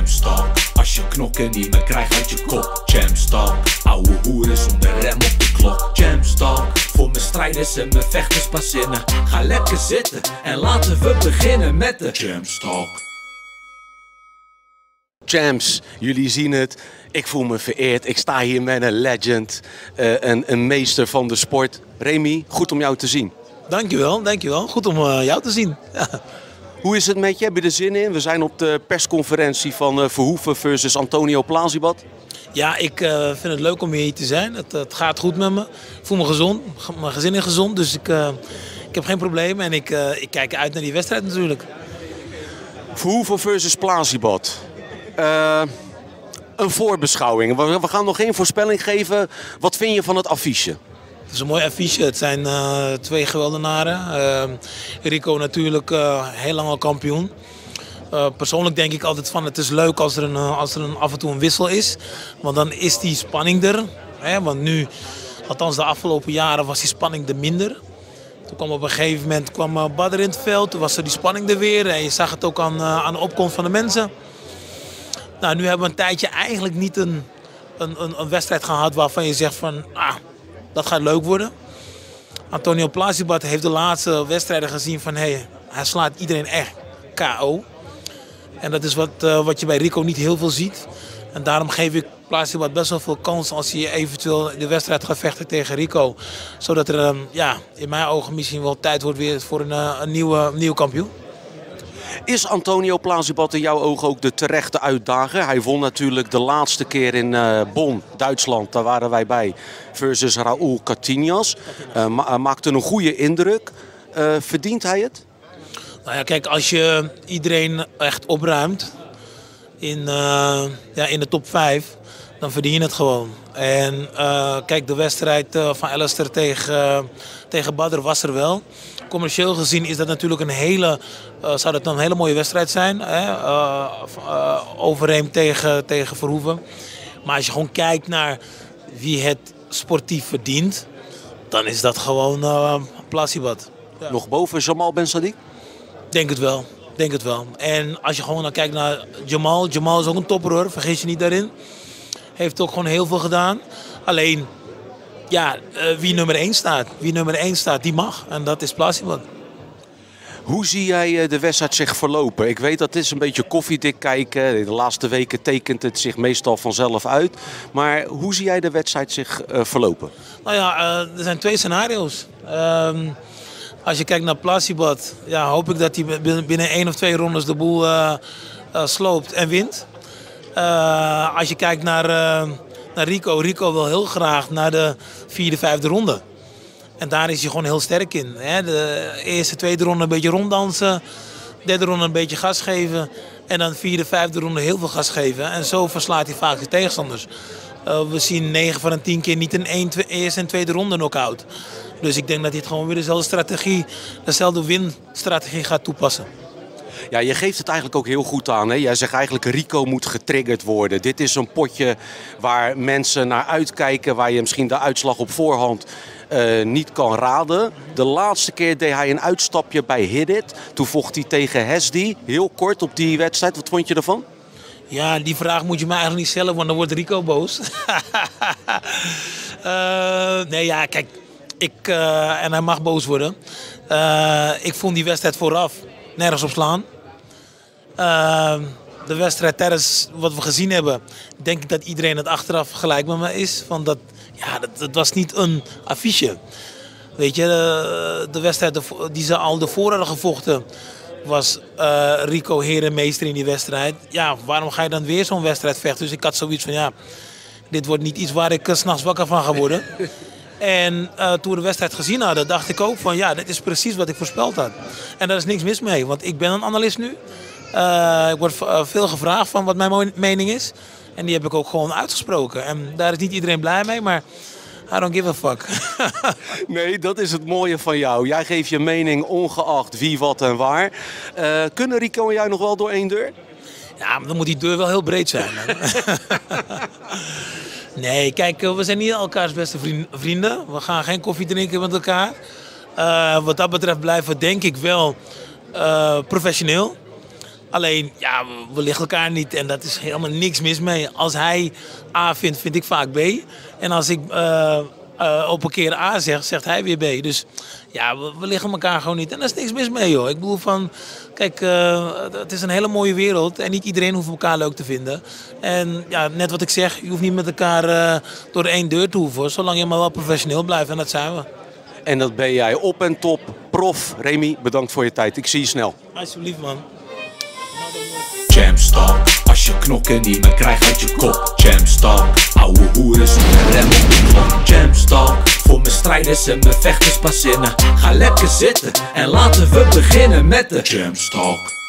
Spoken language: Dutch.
Jamstalk, als je knokken niet meer krijgt uit je kop. Jamstalk, ouwe hoeren zonder rem op de klok. Jamstalk, voor mijn strijders en mijn vechters pas zinnen. Ga lekker zitten en laten we beginnen met de Jamstalk. Champs, jullie zien het. Ik voel me vereerd. Ik sta hier met een legend, eh, een, een meester van de sport. Remy, goed om jou te zien. Dankjewel, dankjewel. Goed om eh, jou te zien. Ja. Hoe is het met je? Heb je er zin in? We zijn op de persconferentie van eh, Verhoeven versus Antonio Plazibad. Ja, ik eh, vind het leuk om hier te zijn. Het, het gaat goed met me. Ik voel me gezond. Ge- Mijn gezin is gezond, dus ik, eh, ik heb geen probleem. En ik, ik kijk uit naar die wedstrijd natuurlijk. Verhoeven versus Plazibad. Eh, een voorbeschouwing. We, we gaan nog geen voorspelling geven. Wat vind je van het affiche? Het is een mooi affiche. Het zijn eh, twee geweldenaren. Eh, Rico natuurlijk eh, heel lang al kampioen. Persoonlijk denk ik altijd van het is leuk als er, een, als er een, af en toe een wissel is. Want dan is die spanning er. Hè? Want nu, althans de afgelopen jaren, was die spanning er minder. Toen kwam op een gegeven moment kwam Badr in het veld. Toen was er die spanning er weer. En je zag het ook aan, aan de opkomst van de mensen. Nou, nu hebben we een tijdje eigenlijk niet een, een, een, een wedstrijd gehad waarvan je zegt van... Ah, dat gaat leuk worden. Antonio Plasibat heeft de laatste wedstrijden gezien van... Hey, hij slaat iedereen echt KO. En dat is wat, eh, wat je bij Rico niet heel veel ziet. En daarom geef ik Plasibat best wel veel kans als hij eventueel de wedstrijd gaat vechten tegen Rico. Zodat er ehm, ja, in mijn ogen misschien wel tijd wordt weer voor een, eh, een nieuwe, nieuwe kampioen. Is Antonio Plazibad in jouw ogen ook de terechte uitdager? Hij won natuurlijk de laatste keer in eh, Bonn, Duitsland. Daar waren wij bij. Versus Raúl Catinhas. Eh, eh, maakte een goede indruk. Verdient hij het? Nou ja, kijk, als je iedereen echt opruimt in, ja, in de top 5, dan verdien je het gewoon. En eh, kijk, de wedstrijd eh, van Alistair tegen, tegen Badr was er wel. Commercieel gezien is dat natuurlijk een hele, eh, zou dat dan een hele mooie wedstrijd zijn. Hè? Eh, eh, Overeem tegen, tegen Verhoeven. Maar als je gewoon kijkt naar wie het sportief verdient, dan is dat gewoon uh, Plasibat. Nog boven Jamal Ben Sadiq? Denk het wel. Denk het wel. En als je gewoon naar kijkt naar Jamal. Jamal is ook een topper hoor. Vergeet je niet daarin. Heeft ook gewoon heel veel gedaan. Alleen, ja, eh, wie nummer 1 staat. Wie nummer 1 staat, die mag. En dat is Plasibat. Hoe zie jij eh, de wedstrijd zich verlopen? Ik weet dat het is een beetje koffiedik kijken. De laatste weken tekent het zich meestal vanzelf uit. Maar hoe zie jij de wedstrijd zich eh, verlopen? Nou ja, er zijn twee scenario's. Ehm, als je kijkt naar Plasibat, ja, hoop ik dat hij binnen, één of twee rondes de boel sloopt en wint. Eh, als je kijkt naar, eh, naar Rico, Rico wil heel graag naar de vierde, vijfde ronde. En daar is hij gewoon heel sterk in. Hè? De eerste, tweede ronde een beetje ronddansen. Derde ronde een beetje gas geven. En dan vierde, vijfde ronde heel veel gas geven. En zo verslaat hij vaak de tegenstanders. Eh, we zien 9 van de 10 keer niet een één, twee- eerste en tweede ronde knock-out. Dus ik denk dat hij het gewoon weer dezelfde strategie, dezelfde winstrategie gaat toepassen. Ja, je geeft het eigenlijk ook heel goed aan. Hè? Jij zegt eigenlijk Rico moet getriggerd worden. Dit is een potje waar mensen naar uitkijken, waar je misschien de uitslag op voorhand eh, niet kan raden. De laatste keer deed hij een uitstapje bij Hidit. Toen vocht hij tegen Hesdy. Heel kort op die wedstrijd. Wat vond je ervan? Ja, die vraag moet je me eigenlijk niet stellen, want dan wordt Rico boos. Eh, nee, ja, kijk. Ik, eh, en hij mag boos worden. Ik vond die wedstrijd vooraf nergens op slaan. Eh, de wedstrijd tijdens wat we gezien hebben, denk ik dat iedereen het achteraf gelijk met me is. Want dat, ja, dat, was niet een affiche. Weet je, de, de wedstrijd die ze al ervoor hadden gevochten, was eh, Rico herenmeester in die wedstrijd. Ja, waarom ga je dan weer zo'n wedstrijd vechten? Dus ik had zoiets van, ja, dit wordt niet iets waar ik s s'nachts wakker van ga worden. En eh, toen we de wedstrijd gezien hadden, dacht ik ook van, ja, dit is precies wat ik voorspeld had. En daar is niks mis mee, want ik ben een analist nu. Eh, ik word eh, veel gevraagd van wat mijn mening is. En die heb ik ook gewoon uitgesproken. En daar is niet iedereen blij mee, maar I don't give a fuck. Nee, dat is het mooie van jou. Jij geeft je mening ongeacht wie, wat en waar. Kunnen Rico en jij nog wel door één deur? Ja, maar dan moet die deur wel heel breed zijn. nee, kijk, eh, we zijn niet elkaars beste vrien- vrienden. We gaan geen koffie drinken met elkaar. Eh, wat dat betreft blijven we denk ik wel eh, professioneel. Alleen, ja, we, we liggen elkaar niet en dat is helemaal niks mis mee. Als hij A vindt, vind ik vaak B. En als ik eh, op een keer A zeg, zegt hij weer B. Dus ja, we, we liggen elkaar gewoon niet. En daar is niks mis mee, joh. Ik bedoel van, kijk, eh, het is een hele mooie wereld. En niet iedereen hoeft elkaar leuk te vinden. En ja, net wat ik zeg, je hoeft niet met elkaar eh, door één deur te hoeven. Zolang je maar wel professioneel blijft. En dat zijn we. En dat ben jij op en top. Prof, Remy, bedankt voor je tijd. Ik zie je snel. Alsjeblieft, man. Jamstalk, als je knokken niet meer krijgt uit je kop Jamstalk, ouwe hoeren zonder rem op de Jamstalk, voor mijn strijders en mijn vechters pas zinnen. Ga lekker zitten en laten we beginnen met de Jamstalk